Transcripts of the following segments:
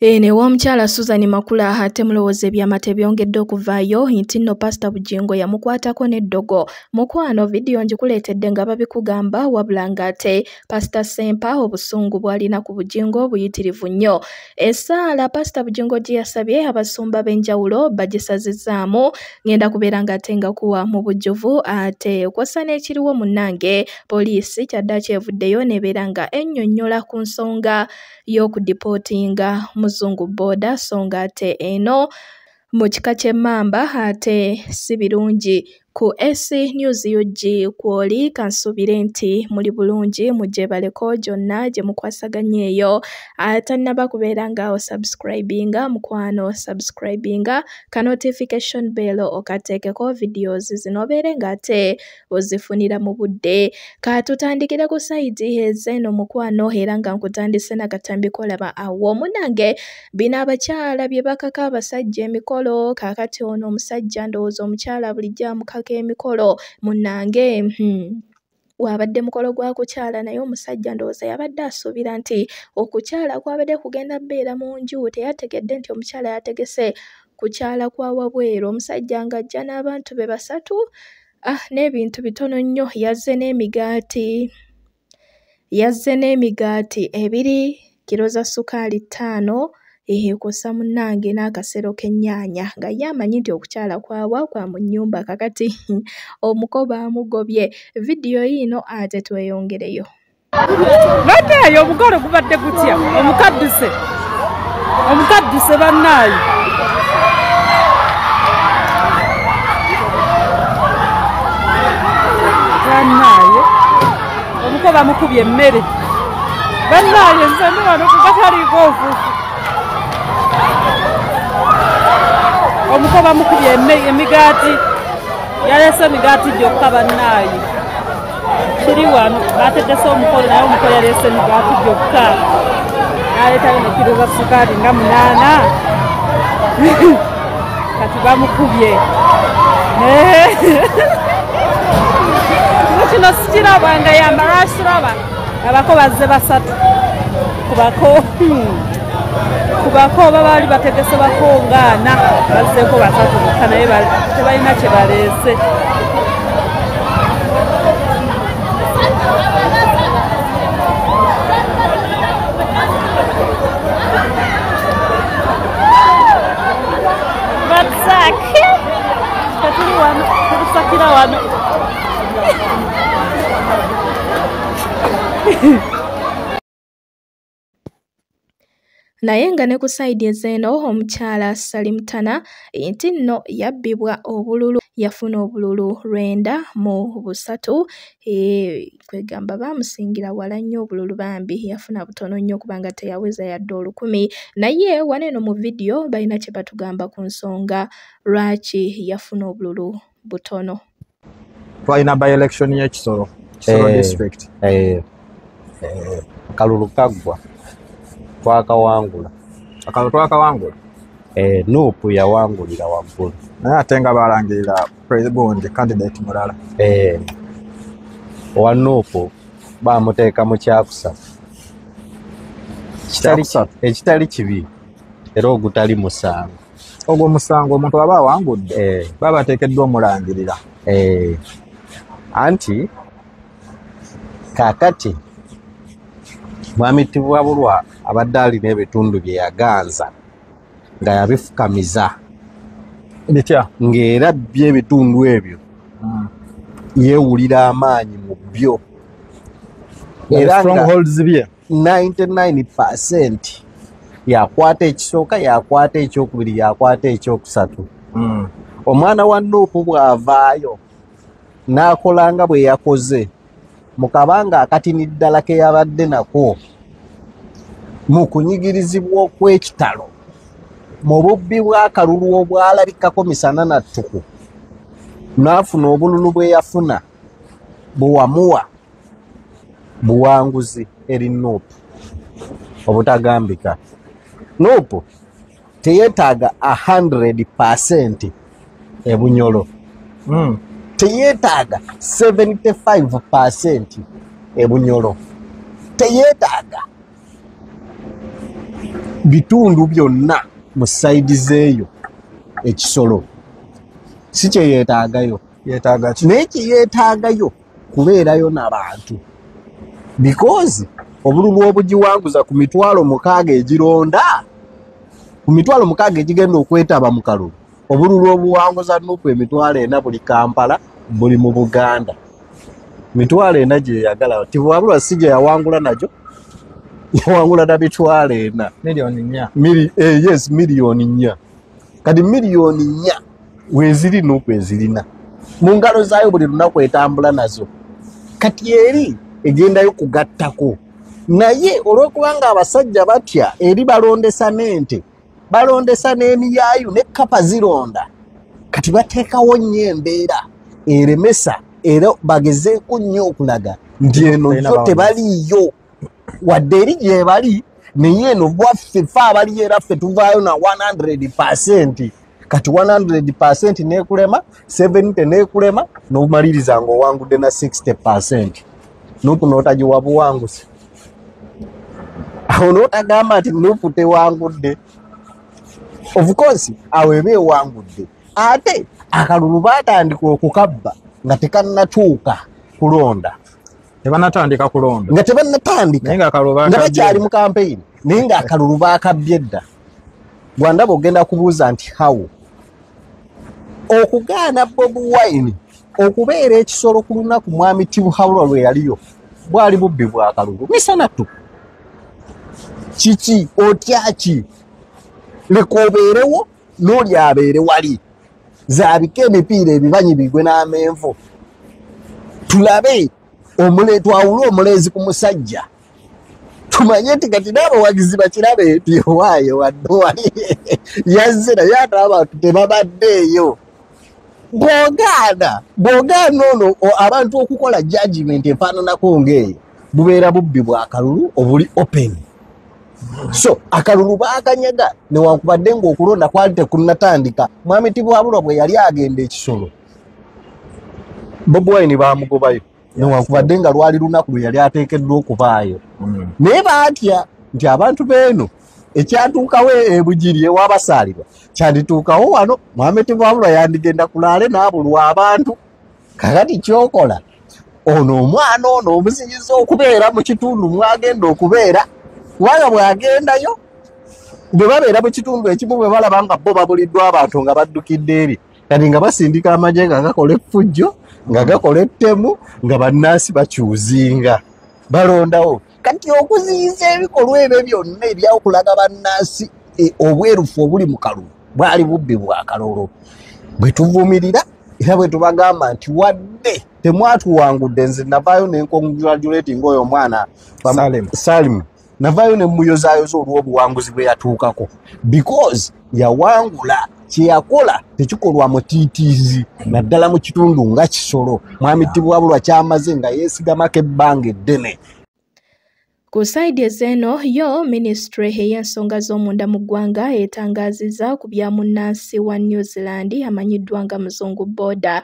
Eno ew'omukyala Susan Makula ate mulowooza ebyama tebyongedde okuvaayo nti nno Pastor Bugingo yamukwatako n'eddogo. Mukwano vidiyo ngikuleetedde nga babikugamba wabula ng'ate Pastor Sempa obusungu bw'alina ku Bugingo buyitirivu nnyo. Essaala Pastor Bugingo gye yasabye abasumba b'enjawulo bagisazizzaamu ngenda kubeera ng'ate nga kuwa mu bujjuvu ate kw'ossa n'ekiriwo munnange poliisi kyaddaaki evuddeyo n'ebeera nga ennyonnyola ku nsonga y'okudipootinga muzungu booda so ng'ate eno mu kika ky'emmamba ate si birungi ku AC News UG kw'oli kansuubire nti muli bulungi mugyebaleko gyonna gye mukwasaganya eyo atannaba kubeera nga osubscribinga mukwano subscribinga ka notification bell okateekeko videos zino obeere ng'ate ozifunira mu budde. Katutandikire ku sayidi ez'eno mukwano era nga nkutandise nakatambi kolaba awo. Munnange bino abakyala bye bakaka abasajja emikolo kaakati ono omusajja ndowooza omukyala bulijjo amukaka emikolo munnange hmm. wabadde mukolo gwa kukyala naye omusajja ndowooza yabadde asuubira nti okukyala kwabadde kugenda bbeera mu nju teyategedde nti omukyala yategese kukyala kwa wabweru omusajja ng'ajja n'abantu be basatu ah n'ebintu bitono nnyo yazze n'emigaati yazze n'emigaati ebiri kiro za ssukaali ttaano kw'ossa munnange n'akasero k'ennyaanya nga ye amanyi nti okukyala kwawa kwa mu nnyumba kakati omuko baamugobye vidiyo yiino ate tweyongereyo. Bannaaye omugole gubadde gutya? Omukadduse. Omukadduse bannaaye bannaaye omuko bamukubye emmere. Bannaaye nze ndi wano kugataliiko ofuufu omuko bamukubye emigaati yalese emigaati gyokka bannaaye kiri wano bategese omukolo naye omukolo yalese emigaati gyokka naletayo nekiro za sukaali nga munaana. Kati bamukubye. Kino sikiraba nga yambalwakiraba abako bazze basatu. Kubako kubako oba baali bategese bakongaana bazzeeko basatu bokka naye tebalina kye baleese batsake tetuli wano tulusakira wano naye nga ne ku sayidi ez'eno omukyala salimutana nti nno yabbibwa obululu yafuna obululu lwenda mu busatu kwegamba baamusingira wala nnyo obululu bambi yafuna butono nnyo kubanga teyaweza yadde olukumi. Naye wano eno mu vidiyo balina kye batugamba ku nsonga lwaki yafuna obululu butono? Twalina by election y'ekisolo kisolo district. kalulu kaggwa twakawangula akalulu twakawangula nuupu yawangulira waggulu. Naye ate nga balangirira gundi candidate mulala. Owa nuupu bamuteeka mu kyakusatu. Ekitali kibi era ogutali musango. Ogwo musango omuntu aba awangudde baba bateekeddwa omulangirira. Anti kaakati mwami tibwabulwa abadde alina ebitundu bye yaganza nga yabifukamiza. Bitya? Ng'era byebitundu ebyo yeewulira amaanyi mu byo. Era strongholds bye? 99 percent yakwata ekisooka yakwata ekyokubiri yakwata ekyokusatu. Omwana wa nuupu bw'avaayo n'akola nga bwe yakoze mu kabanga akatini ddala ke yabadde nako mu kunyigirizibwa okw'ekitalo mu bubbi bw'akalulu obwalabikako misana na ttuku n'afuna obululu bwe yafuna bwewamuwa buwanguzi eri nuupu obutagambika. Nuupu teyeetaaga 100 percent ebunyolo teyeetaaga 75 percent ebunyolo. Teyeetaaga bitundu byonna mu sayidi zeeyo ekisolo. Si kyeyeetaagayo ki? Naye kyeyeetaagayo kubeerayo n'abantu because obululu obugiwanguza ku mitwalo mukaaga egironda ku mitwalo mukaaga egigenda okwetaba mu kalulu obululu obuwanguza nuku emitwalo ena buli kampala buli mu buganda. Mitwalo ena gyeyagala tibwabulwa si gye yawangula nagyo yawangula na mitwalo ena. Eh, yes miliyoni nnya. Kati miliyoni nnya weziri nuku ezirina mu ngalo zaayo buli lunaku etambula nazo. Kati eri egendayo kugattako. Naye olw'okubanga abasajja batya eri balondesa n'ente balondesa n'emiyaayu ne kapa zironda. Kati bateekawo nnyo embeera eremesa era bagezeeko nnyo okulaga nti eno yo tebaliyo wadde eri gye bali naye eno bwaffe fe abali era ffe tuvaayo na 100 kati 100 nekulema 70 nekulema nomaliriza nga owangudde na 60 nupu notagiwa buwanguzi. Awo notagamba nti nupu tewangudde of course awo eba ewangudde ate akalulu batandika okukabba nga tekannatuuka kulonda. Tebanatandika kulonda. Nga tebannatandika. Naye nga bakyali mu kampeyini naye ng'akalulu baakabbye dda. Gwandaba ogenda kubuuza nti hawo okugaana bobi wine okubeera ekisolo ku lunaku mwami tibuhabulwa lwe yaliyo bwali bubbi bwa kalulu. Misanatu kiki otya ki leka obeerewo n'oli abeere wali. Zaabika emipiira ebibanyi bigwe n'amenvu. Tulabe twawule omulenzi ku musajja. Tumanye nti kati n'abawagizi bakirabe nti owaaye wadde wali. Yazze naye ate abantu tebabaddeeyo. Bw'ogaana bw'ogaana ono abantu okukola judgment efaananako ng'eyo bubeera bubbi bwa kalulu obuli open so akalulu baakanyaga newankubadde ng'okulonda kwali tekunnatandika mwami tibwabulwa bwe yali agenda ekisolo bobi wine baamugobayo newankubadde nga lwali lunaku lwe yali ateekeddwa okubaayo. Naye baatya nti abantu beeno ekyatuukawo ebugiri ewabasaalirwa kyandituukawo wano mwameti bwabulwa yandigenda kulaale n'abulwa abantu kakati kyokola ono omwana ono omusinyiza okubeera mu kitundu mwagenda okubeera kubanga bwagendayo bwe babeera mu kitundu ekimu bwe balaba nga bo babuliddwa abantu nga baddukidde eri. Kati nga basindika amagye nga gakola effujjo nga gakola ettemu nga bannansi bakyuzinga balondawo. Kati okuziyiza ebikolwa ebyo byonna ebyokulaga bannansi e, obwerufu obuli mu kalulu bwali bubbi bwa kalulu. Bwe tuvumirira era bwe tubagamba nti wadde temwatuwangudde nze navaayo nencongratulating oyo omwana. Salim. Navaayo ne muyozaayoza olw'obuwanguzi bwe yatuukako. Because yawangula kyeyakola tekikolwa mutiitiizi naddala mu kitundu nga kisolo. Mwami tibwabulwa kyamaze nga yeesigamako ebbanga eddene Ku sayidi ez'eno yo minisitule ey'ensonga z'omunda mu ggwanga etangaazizza ku bya munnansi wa New Zealand amanyiddwa nga Muzungu Boda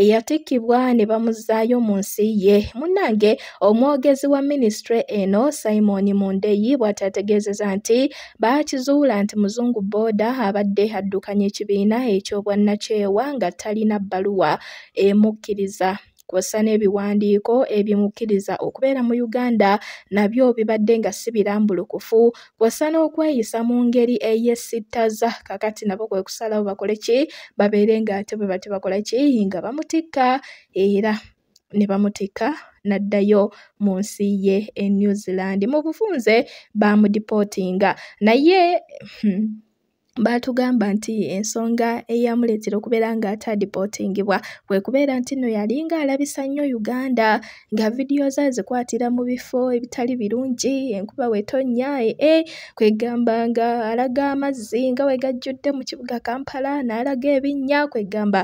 eyatikkibwa ne bamuzzaayo mu nsi ye. Munnange omwogezi wa minisitule eno Simon Mundeyi bw'atategeezezza nti baakizuula nti Muzungu Boda abadde addukanya ekibiina eky'obwannakyewa nga talina bbaluwa emukkiriza. Kw'ossa n'ebiwandiiko ebimukkiriza okubeera mu Uganda nabyo bibadde nga si birambulukufu. Kw'ossa n'okweyisa mu ngeri ey'essittaza kakati nabo kwe kusalawo bakole ki? Babeere ng'ate bwe bati bakola ki? Nga bamutikka era ne bamutikka n'addayo mu nsi ye e New Zealand. Mu bufunze baamudipootinga naye hmm, baatugamba nti ensonga eyamuleetera okubeera ng'ate adipootingibwa kwe kubeera nti nno yalinga alabisa nnyo Uganda nga vidiyo ze azikwatira mu bifo ebitali birungi enkuba wetonnya ee kwegamba nga alaga amazzi nga bwe gajjudde mu kibuga Kampala n'alaga ebinnya kwegamba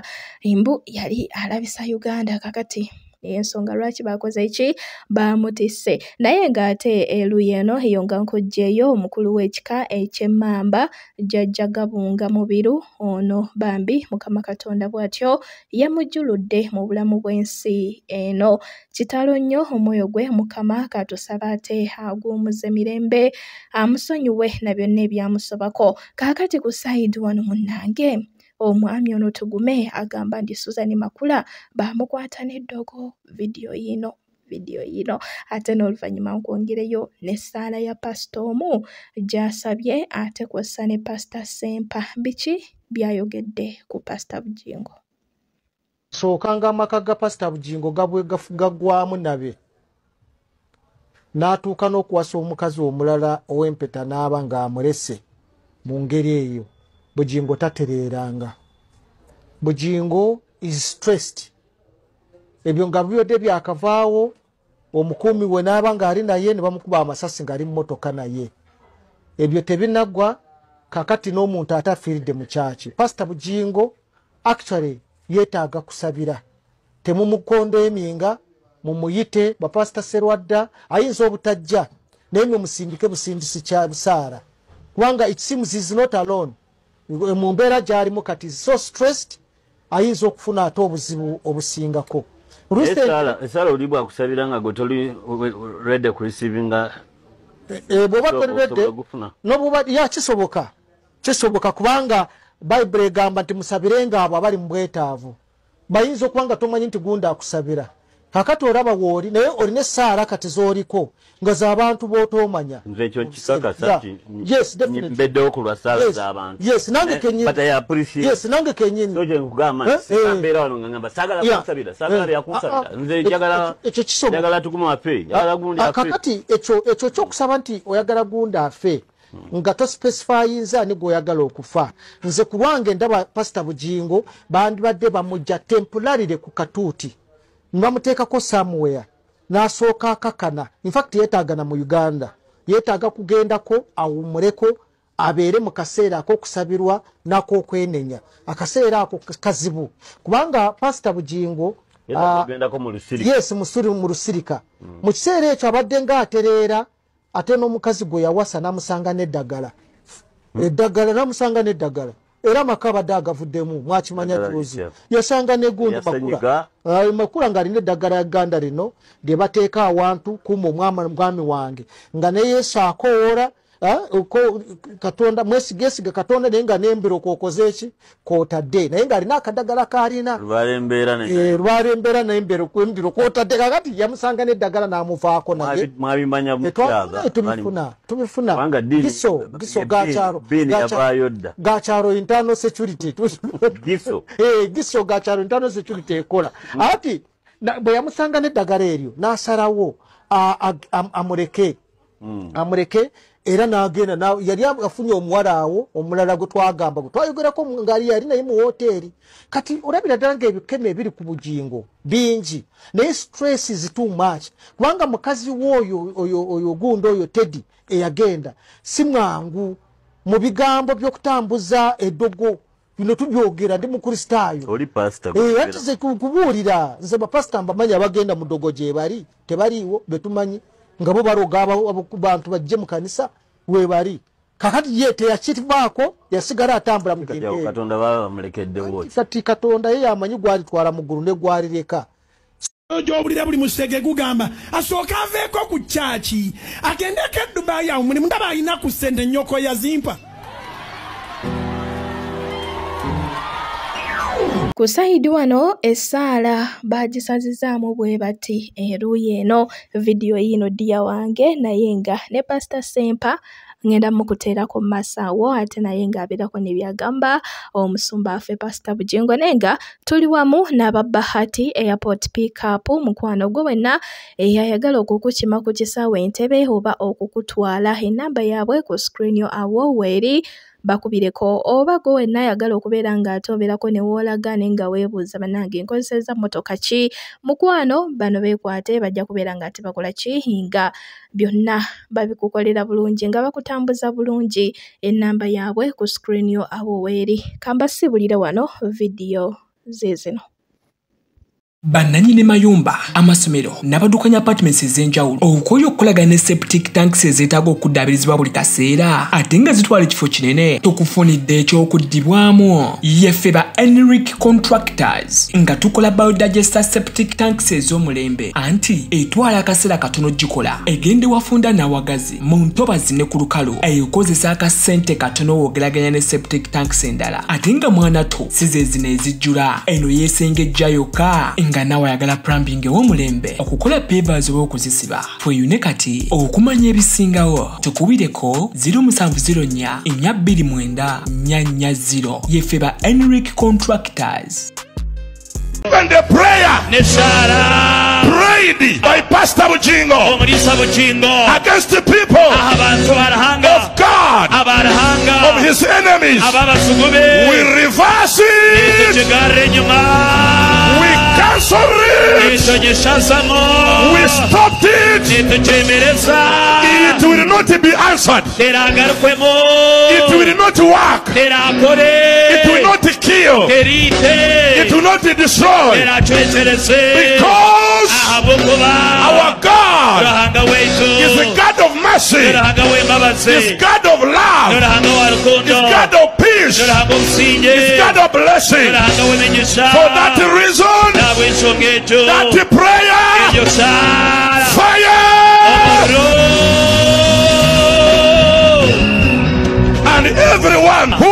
mbu yali alabisa Uganda kakati ensonga lwaki bakoze ki? Bamutisse. Naye ng'ate eruyi eno eyo nga nkugjeyo omukulu w'ekika eky'emmamba jjajja gabunga mubiru ono bambi mukama katonda bw'atyo yamujjuludde mu bulamu bw'ensi eno. Kitalo nnyo omwoyo gwe mukama katusaba ate aguumuze mirembe amusonyiwe na byonna ebyamusobako kaakati ku sayidi wano munnange omwami ono tugume agamba nti Susan Makula baamukwata n'eddogo vidiyo yino vidiyo yino. Ate n'oluvannyuma nkwongereyo n'essaala ya pasita omu gy'asabye ate kw'ossa ne pasita Sempa. Biki byayogedde ku pasita Bugingo sookanga amaka ga pasita bugingo gabwe gaggwamu nabe. N'atuuka n'okuwasa omukazi omulala ow'empeta n'aba ng'amulese mu ngeri eyo bugingo tatereeranga. Bugingo is stressed. Ebyo nga biwedde byakavaawo omukuumi we n'aba ng'ali naye ne bamukuba amasasi ng'ali mu motoka naye. Ebyo tebinaggwa kakati n'omuntu ate afiiridde mu kyaki. Pasita bugingo actually yeetaaga kusabira. Temumukondeeminga mumuyite bapasita serwadda ayinza obutajja naye mwe musindike busindisi kya busaara kubanga it seems is not alone mu mbeera gy'alimu kati so stressed ayinza okufuna ate obuzibu obusingako. Esaala oli bwakusabira nga gwe toli redde kurisivinga Eh, bw'oba toledde osobola gufuna nobuba ya kisoboka kisoboka kubanga bayibuli egamba nti musabirenga abo abali mu bwetaavu. Bayinza okuba nga tomanyi nti gundi akusabira kakati olaba wooli naye olina essaala kati z'oliko nga z'abantu b'otoomanya nze ekyo kikakasa Yeah. nti Yes, definitely. mbeddewo ku lwa saala Yes, z'abantu yes, nange kenyini. but i appreciate yes nange kenyini so kyenkugamba Eh, nti eh. Eh. Ah, ah. Ekyo gundi Ah, nti oyagala gundi afe nga tospecifayinza ani gweoyagala okufa nze ku lwange ndaba pasita bugingo bandibadde bamujja tempularire ku katuuti nibamuteekako somewhere. N'asooka akakana. Infact yeetaagana mu uganda. Yeetaaga kugendako awumuleko abeere mu kaseera ak'okusabirwa n'ak'okwenenya. Akaseera ako kazibu. Kubanga pasita bugingo ah, yes mu lusirika. Mu kiseera ekyo abadde ng'atereera ate n'omukazi gwe yawasa n'amusanga n'eddagala. Eddagala n'amusanga n'eddagala era amaka abadde agavuddemu mwakimanya litya? yasanga negundi makula. Makula ng'alina eddagala ya gganda lino lye bateeka awantu kumba omwama mwami wange nga ne katonda mwesigesiga katonda naye nga nembiro kwokoze eki? Kwotadde. Naye ng'alina akadagala k'alina. Lwala embeera Eh, kwembiro kwotadde. Kakati yamusanga n'eddagala n'amuvaako Mwabi- mwabimanya mukyaga tubifuna giso giso gakyalo gakyalo internal security. Giso. Eh, gakyalo internal security ekola. Ati na- bwe yamusanga n'eddagala eryo n'asalawo amuleke amuleke era n'agenda. Na- yali afunye omuwala awo omulala gwe twagamba gwe twayogerako ngaali yali naye mu woteeri kati olabira ddala ngaebikeme ebiri ku bugingo bingi naye stress is too much. Kubanga mukazi w'oyo oyo- gundi oyo teddy eyagenda si mwangu. Mu bigambo by'okutambuza eddogo bino tubyogera ndi mukristaayo. Eh, ati ku- kubuulira nze bapasita mbamanyi abagenda mu ddogo gye bali tebaliiwo betumanyi nga bo ku bantu bajje mu kanisa we bali. Kakati ye teyakivaako yasigala atambula mu kati kintu awo ekyo. katonda ye yamanyi gwalitwala mu ggulu ne gwalireka gyowulira buli musege gugamba asooka aveeko ku kyaki agendeko edubaayi awo mulimu ndaba alina ku sente nnyoko yazimpa ku sayidi wano essaala bagisazizaamu bwe bati eruuyi eno vidiyo yino ddiya wange naye nga ne pasita sempa ngenda mukuteerako mu masaawo ate naye ng'abeerako ne byagamba omusumba affe pasita bugingo naye nga tuli wamu n'ababahati airport pickup mukwano gwe wenna eyayagala okukukima ku kisaawe entebe oba okukutwala. Enamba yaabwe ku screen yo awo weeri bakubireko oba gwe wenna ayagala okubeera ng'ate obeerako ne woolaga naye nga weebuuza bannange nkozeseza mmotoka ki? Mukwano bano beekwate bajja kubeera ng'ate bakola ki nga byonna babikukolera bulungi nga bakutambuza bulungi. Ennamba yaabwe ku screen yo awo weeri kambasibulire wano vidiyo ziizino bannanyini mayumba amasomero n'abaddukanya apartments ez'enjawulo okwoyo okukolagana ne septic tanks ezeetaaga okuddaabirizibwa buli kaseera ate nga zitwala ekifo kinene tukufunidde ekyokuddibwamu. Yeffe ba enric contractors nga tukola biodigester septic tanks ez'omulembe. Anti etwala akaseera katono gikola egenda wafunda n'awagazi mu ntobazi ne ku lukalu ekozesa akasente katono woogeraganya ne septic tanks endala. Ate nga mwana to si ze zino ezijjula eno yeesengejja yokka nga naawe ayagala plumbing ew'omulembe okukola pavers oba okuzisiba tweyune kati okumanya ebisingawo tukubireko 0704 429 440 yeffe ba enric contractors. And the prayer prayed by Pastor Bujingo against the people of God, of his enemies. We reverse it. It. We stopped it. It will not be answered. It will not work. It will not kill. It will not destroy. Because our God is the God of mercy, is God of love, is God of peace, is God of blessing. For that reason, that prayer, fire, and everyone who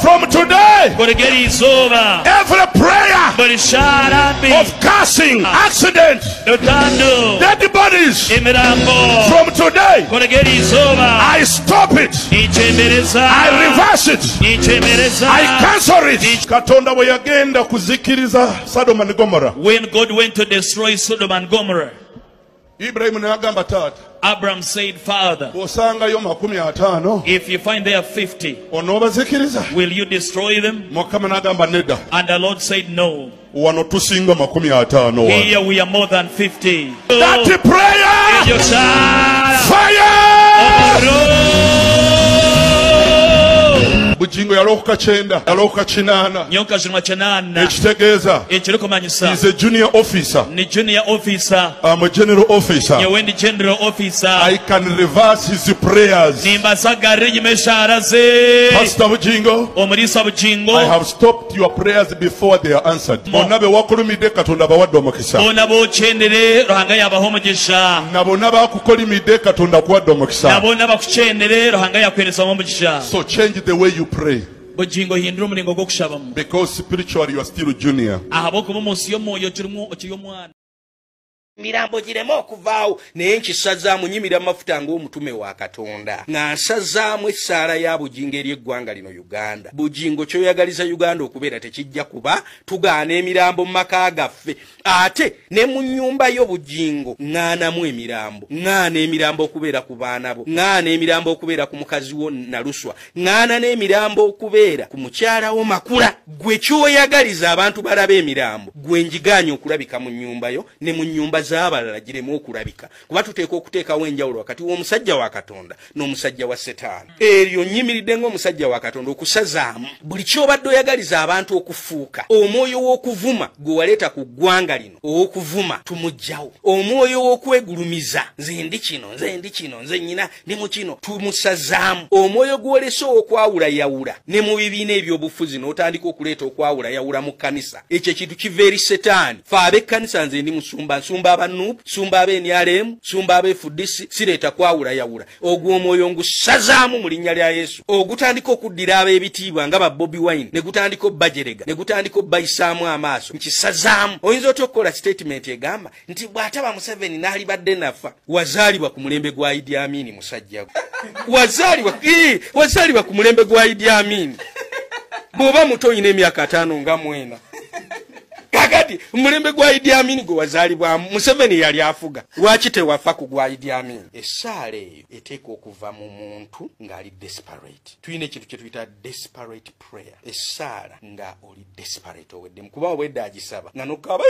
From today, every prayer of cursing, ah. accident, dead bodies, from today, I stop it, I reverse it, I cancel it. katonda bwe yagenda kuzikiriza sadoma ne gomora When God went to destroy Sodom and Gomorrah, ibulayimu n'agamba taata Abram said, Father, bw'osangayo makumi ataano if you find there 50, onoobazikiriza will you destroy them? mukama n'agamba nedda And the Lord said, No. wano tusinga makumi ataano wano. Here we are more than 50. That prayer, Your child. bujingo yalookuka kyenda yalookuka kinaana nyoka zirima kinaana ekitegeeza ekirikumanyisa is a junior officer. Ni junior officer. I'm a general officer. Nyewe ndi general officer. I can reverse his prayers. Nimbasagarra enyuma eshaara ze Pastor Bujingo omulisa bugingo I have stopped your prayers before they are answered. Bonna be wakulumidde katonda abawadde omukisa. Bona bokyendere ruhanga yabaho omugisha na bonna bakukolimidde katonda akuwadde omukisa. Nabona bakukyendere ruhanga yakweresamu omugisha so change the way you pray. Because spiritually you are still junior. Mirambo gireme okuvaawo. Naye nkisazaamu nyimira amafuta ng'omutume wa katonda. Nga nsazaamu essaala ya bujingo eri eggwanga lino uganda. Bujingo kyoyagaliza uganda okubeera tekijja kuba tugaana emirambo mu maka gaffe. Ate ne mu nnyumba yo bujingo ŋŋaanamu emirambo. Ŋŋaana emirambo okubeera ku baana bo. Ŋŋaana emirambo okubeera ku mukazi wo naluswa. Ŋŋaana n'emirambo okubeera ku mukyala wo makula. Gwe kyoyagaliza abantu balaba emirambo gwe njigaanya okulabika mu nnyumba yo ne mu nnyumba z'abalala giremu okulabika. Kuba tuteeka okuteekawo enjawulo wakati w'omusajja wa katonda n'omusajja wa setaani. Eryo nnyimiridde ng'omusajja wa katonda okusazaamu. Buli kyobadde oyagaliza abantu okufuuka omwoyo w'okuvuma gwe waleeta ku ggwanga lino ow'okuvuma tumugjawo. Omwoyo w'okwegulumiza nze ndi kino nze ndi kino nze nnyina ndi mu kino tumusazaamu. Omwoyo gw'olese ow'okwawulayawula ne mu bibiina ebyobufuzi n'otandika okuleeta okwawulayawula mu kkanisa. Ekyo ekintu kiva eri setaani. Fe ab'ekkanisa nze ndi musumba nsumba abanuupu nsumba ab'enyalemu nsumba ab'efudisi sireeta kwawulayawula. Ogwo omwoyo ngusazaamu mu linnya lya yesu. Ogutandika okuddira ab'ebitiibwa nga ba bobi wine ne gutandika obbajerega ne gutandika obbayisaamu amaaso nkisazaamu oyinza otya okukola? Statement egamba nti bw'ataba museveni n'alibadde nafa wazaalibwa ku mulembe gwa idi amini musajja gwe. Wazaalibwa ii, wazaalibwa ku mulembe gwa idi amini bw'oba muto oyina emyaka ataano nga mwena kakati mulembe gwa idi amini gwe wazaalibwamu museveni yali afuga. Lwaki tewafa ku gwa idi amini essaala eyo eteeka okuva mu muntu ng'ali desperate. Tulina ekintu kye tuyita desperate prayer. Essaala nga oli desperate oweddemu kuba obwedde agisaba. Nga nokaba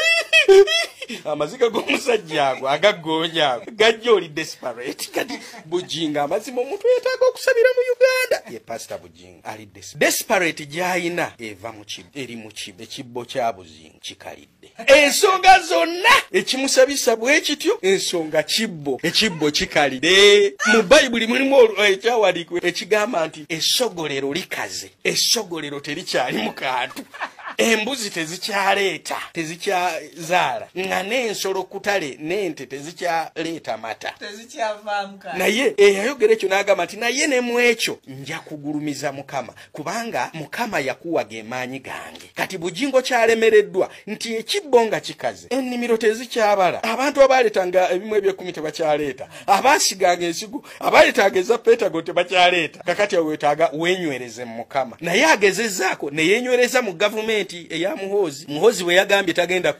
amaziga g'omusajja ago agagoonya ago gajja oli desperate. Kati bujinga amazima omuntu yetaaga okusabira mu uganda. Ye pasita bujinga ali des- desperate gy'ayina eva mu kibbo eri mu kibbo ekibbo kya buzinga kikalidde ensonga zonna ekimusabisa bwe kityo ensonga kibbo. Ekibbo kikalidde. Mu bayibuli mulimu olu- ekyawandiikibwa ekigamba nti essogolero likaze. Essogolero terikyali mu kantu embuzi tezikyaleeta tezikyazaala nga n'ensolo kutale n'ente tezikyaleeta mata. Naye eyayogera ekyo n'agamba nti naye ne mu ekyo nja kugulumiza mukama kubanga mukama yakuwaga emaanyi gange. Kati bujingo kyalemereddwa nti ekibbo nga kikaze ennimiro tezikyabala. Abantu abaaleetanga ebimu ebyekumi tebakyaleeta abaasiganga ensigo abaaleetanga eza petago tebakyaleeta. Kakati awo wetaaga wenywereze mu mukama. Naye agezezaako ne yenywereza mu gavumenti eya muhoozi muhoozi bwe yagambye tagenda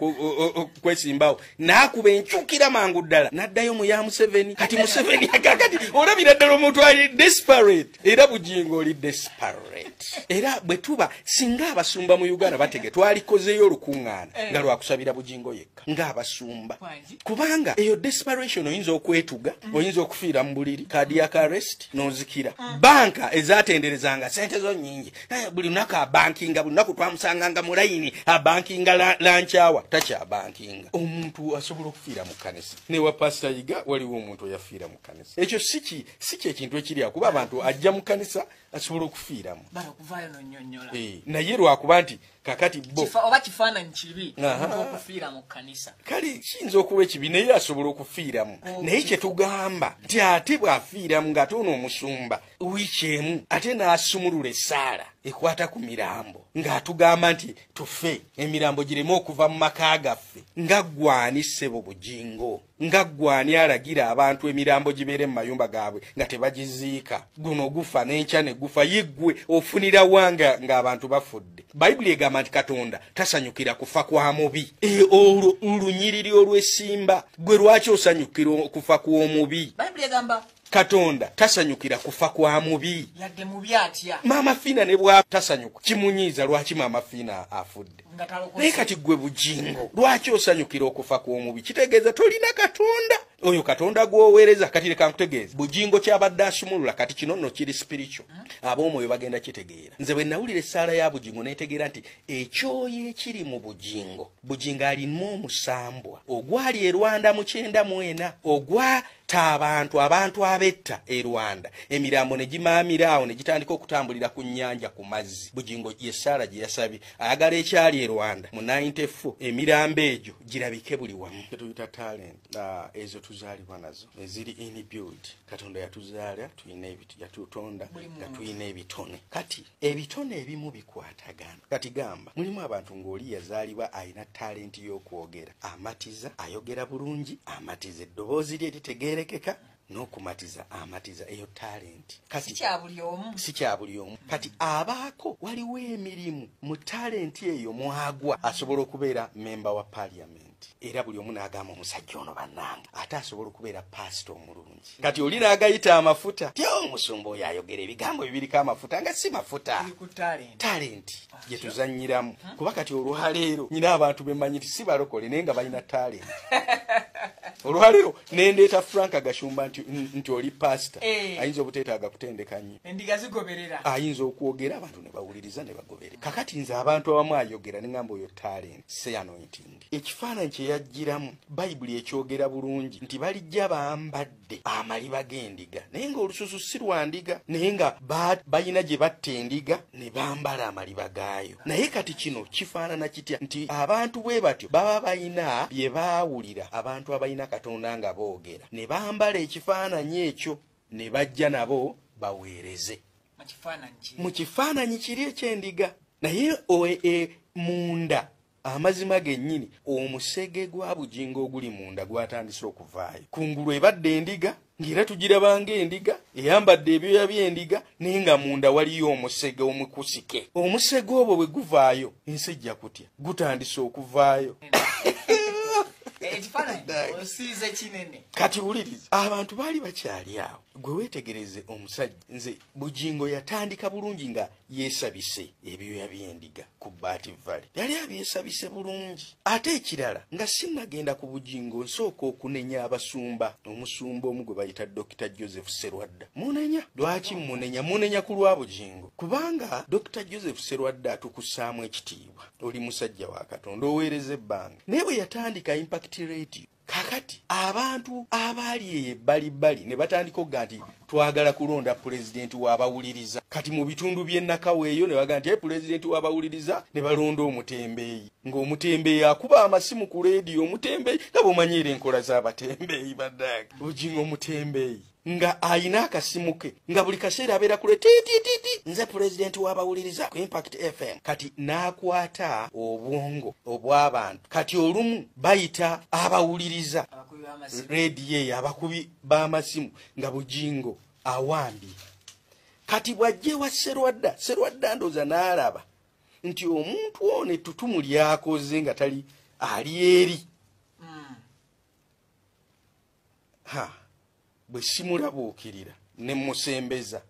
kwesimbawo n'akuba enkyukira mangu ddala n'addayo mu ya museveni. Kati museveni kakati olabira ddala omuntu ali desperate era bujingo oli desperate. Era bwe tuba singa abasumba mu uganda batege twalikozeyo olukuŋŋaana nga lwakusabira bujingo yekka ng'abasumba. Kubanga eyo desperation oyinza okwetuga oyinza okufiira mu buliri cardiac arrest n'ozikira. Banka ezatenderezanga sente zo nyingi Eh, buli lunaku abankinga buli lunaku twamusanganga mu layini abankinga la- lankyawa takyabankinga omuntu asobola okufiira mu kkanisa. Newa pasita yiga waliwo omuntu eyafiira mu kkanisa. Ekyo si ki- si kyekintu ekirya kuba abantu ajja mu kkanisa asobola okufiiramu. Naye lwakuba nti kakati bo Kifa- oba kifaananyi kibi okufiira mu kkanisa. Kale kiyinza okuba ekibi naye asobola okufiiramu. Naye kyetugamba nti ate bw'afiiramu ng'ate ono omusumba wiiki emu ate n'asumulula essaala ekwata ku mirambo ng'atugamba nti tufe emirambo gireme okuva mu maka gaffe nga gwani ssebo bujingo nga gwani alagira abantu emirambo gibeere mu mayumba gaabwe nga tebagiziika? Guno gufa n'enkya ne gufa yiggwe ofunira wanga ng'abantu bafudde. Bayibuli egamba nti katonda tasanyukira kufa kwa mubi. E, olwo lunyiriri olw'essimba gwe lwaki osanyukira okufa kw'omubi bayibuli egamba katonda tasanyukira kufa kwa mubi. Yadde mubi atya? Maama fiina ne bwa tasanyuka. Kimunyiiza lwaki maama fiina afudde naye kati gwe bujingo lwaki osanyukira okufa kw'omubi kitegeeza tolina katonda. Oyo katonda gwoweereza kati leka nkutegeeza bujingo kyabadde asumulula kati kino nno kiri spiritual. Ab'omwoyo bagenda kitegeera. Nze bwe nawulira essaala ya bujingo netegeera nti ekyoyo ekiri mu bujingo bujingo alimu omusambwa ogwali e rwanda mu kyenda mwena ogwata abantu abantu abetta e rwanda. Emirambo ne gimaamira awo ne gitandika okutambulira ku nnyanja ku mazzi. Bujingo yessaala gye yasabye. Ayagala ekyali e rwanda. Mu 94 emirambo egyo girabike buli wamu. Tuyita talent ezo tuzaalibwa nazo eziri inbuild katonda yatuzaala tulina yatutonda nga tulina ebitone. Kati ebitone ebimu bikwatagana. Kati gamba mulimu abantu ng'oli yazaalibwa alina talenti y'okwogera. Amatiza ayogera bulungi amatiza eddoboozi lye litegeerekeka n'okumatiza amatiza eyo talenti. Kati si kya buli omu. Kati abaako waliwo emirimu mu talenti eyo mwagwa asobola okubeera memba wa paliamenti era buli omu n'agamba omusajja ono bannange ate asobola okubeera pasita omulungi. Kati oli n'agayita amafuta tya omusumba oyo ayogera ebigambo bibiriko amafuta nga si mafuta. Talenti. Talenti gye tuzannyiramu. Kuba kati olwaleero nyina abantu bemanyi nti si balokole naye nga balina talenti. Olwaleero nendeeta frank agashumba nti, nti oli pasita. Eh. ayinza obuteetaaga kutendeka nnyo. Endiga zigoberera. Ayinza okwogera abantu ne bawuliriza ne bagobere. Kakati nze abantu abamu ayogera neŋamba oyo talent se anointing. Ekifaananyi kye yajjiramu bayibuli ekyogera bulungi nti balijja bambadde amaliba g'endiga. Naye ng'olususu si lwa ndiga naye nga ba- balina gye batta endiga ne bambala amaliba gaayo. Naye kati kino kifaanana kitya? Nti abantu bwe batyo baba balina bye baawulira abantu abalina katonda nga boogera ne bambala ekifaananyi ekyo ne bajja nabo baweereze. Mu kifaananyi kiri ekyendiga naye e, munda amazima gennyini omusege gwa bujingo oguli munda gwatandise okuvaayo. Kungulu ebadde endiga ng'era tugiraba ng'endiga eyambadde ebyoya by'endiga naye nga munda waliyo omusege omukusike omusege obwo bwe guvaayo ensi ejja kutya? Gutandise okuvaayo kati wuliriza abantu baali bakyali awo. Gwe weetegereze omusajja nze bugingo yatandika bulungi nga yeesabise ebyoya by'endiga ku baati vale yali abyesabise bulungi ate ekirala nga sinnagenda ku bugingo nsooka okunenya abasumba. Omusumba omu gwe bayita dokita joseph serwadda. Munenya? Lwaki munenya? Munenya ku lwa bugingo kubanga dokita joseph serwadda atukussaamu ekitiibwa. Oli musajja wa katonda oweereza ebbanga. Naye bwe yatandika impact radio kakati abantu abaali eyo ebbalibbali ne batandika okuga nti twagala kulonda pulezidenti w'abawuliriza. Kati mu bitundu by'ennakaweeyo ne baga nti pulezidenti w'abawuliriza ne balonda omutembeeyi. Ng'omutembeeyi akuba amasimu ku leediyo omutembeeyi nga bw'omanyiira enkola z'abatembeeyi baddaga bugingo omutembeeyi nga ayina akasimu ke nga buli kaseera abeera kule titititi nze pulezidenti w'abawuliriza ku impact fm kati n'akwata obwongo obw'abantu. Kati olumu bayita abawuliriza. Rediyo eyo abakubi b'amasimu nga bugingo awambye. Kati bw'ajje wa serwadda serwadda ndooza n'alaba nti omuntu ono ettutumu lyakoze nga tali ali eri. Ha bwe simulabuukirira ne musembeza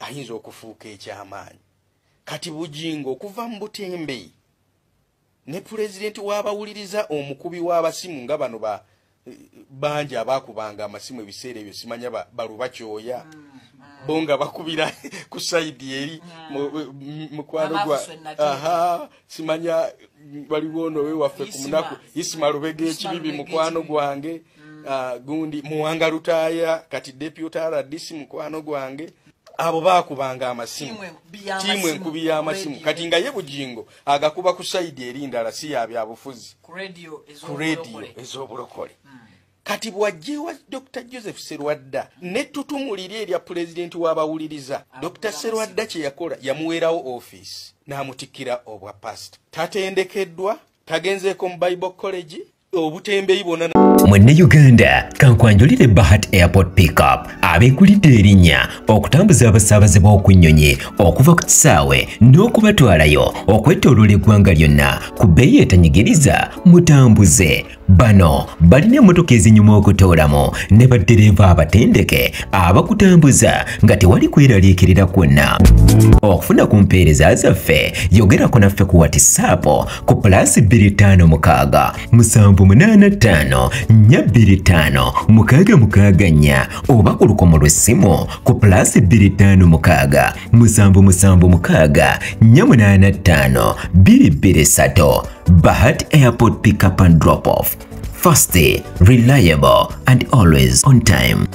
ayinza okufuuka ekyamaanyi. Kati bugingo okuva mu butembeyi ne pulezidenti w'abawuliriza omukubi w'abasimu nga bano ba bangi abaakubanga amasimu ebiseera ebyo simanya ba- baluba kyoya. Bo nga bakubira ku saidi eri mu- mukwano gwa aha simanya waliwo ono wewaffe ku munaku isima lubega ekibibi mukwano gwange Ah, gundi muwanga lutaaya kati deputy rdc mukwano gwange abo baakubanga amasimu. Tiimu enkubi y'amasimu kati nga ye bugingo agakuba ku saidi eri ndala si yabyabufuzi ku rediyo ku rediyo ez'obulokole kati bw'ajjewa dr joseph serwadda nettutumu liri erya pulezidenti w'abawuliriza. Dr serwadda kye yakola yamuweerawo ofiisi n'amutikkira obwa pasita tatendekeddwa tagenzeeko mu bible college obutembeyi bwonna munnayuganda kankwanjulire bahat airport pickup. Abeekulidde erinnya okutambuza abasaabaze b'okunnyonyi. Okuva ku kisaawe n'okubatwalayo. Okwetooloola eggwanga lyonna. Ku bbeeyi etanyigiriza. Mutambuze bano balina emmotoka ezinyuma okutoolamu. Ne baddereeva abatendeke abakutambuza nga tewali kweraliikirira kwonna. Okufuna ku mpeereza zaffe yogerako naffe ku watisaapu ku pulaasi 256 785 425 mukaaga mukaaga nnya oba ku lukomo lw'essimu ku pulaasi 256 musanvu musanvu mukaaga 485 223 bahat airport pickup and drop off. Fast reliable and always on time